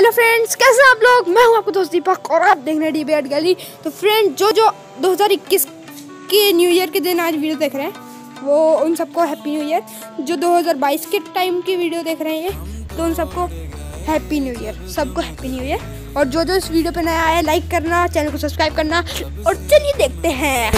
Hello friends, कैसे आप लोग? मैं हूँ आपको दोस्त दीपक और आप देख रहे हैं डिबेट गैली तो फ्रेंड, जो जो 2021 के न्यू ईयर के दिन आज वीडियो देख रहे हैं, वो उन सबको हैप्पी न्यू ईयर जो 2022 के टाइम की वीडियो देख रहे हैं तो उन सबको हैप्पी न्यू ईयर सबको हैप्पी न्यू ईयर और जो जो इस वीडियो पर नया आया लाइक करना, चैनल को सब्सक्राइब करना, और चलिए देखते हैं।